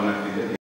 見て。